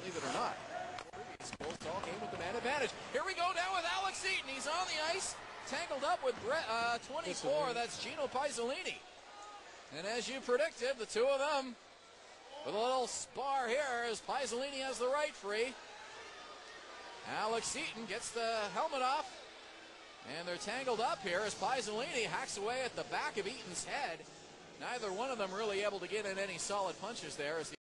believe it or not. Previous all game with the man advantage. Here we go now with Alex Eaton. He's on the ice, tangled up with Brett, uh, 24. That's Gino Pisellini. And as you predicted, the two of them with a little spar here as Pisellini has the right free. Alex Eaton gets the helmet off. And they're tangled up here as Pisellini hacks away at the back of Eaton's head. Neither one of them really able to get in any solid punches there as the